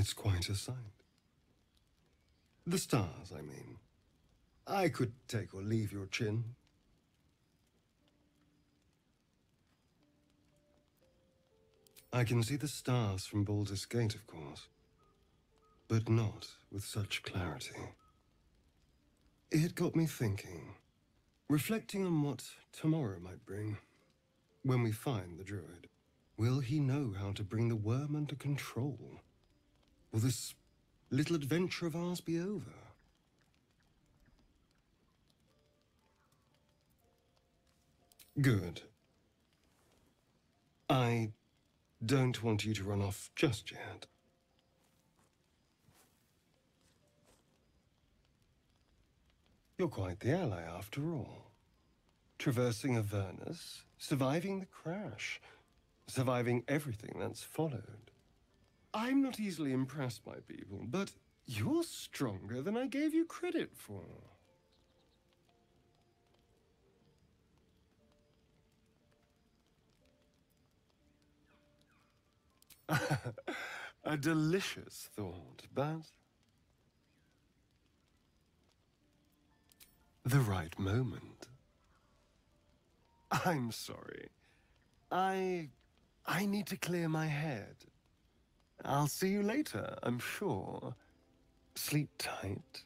It's quite a sight. The stars, I mean. I could take or leave your chin. I can see the stars from Baldur's Gate, of course, but not with such clarity. It got me thinking, reflecting on what tomorrow might bring. When we find the druid, will he know how to bring the worm under control? Will this little adventure of ours be over? Good. I don't want you to run off just yet. You're quite the ally after all. Traversing Avernus, surviving the crash, surviving everything that's followed. I'm not easily impressed by people, but you're stronger than I gave you credit for. A delicious thought, but... The right moment. I'm sorry. I... I need to clear my head. I'll see you later, I'm sure. Sleep tight.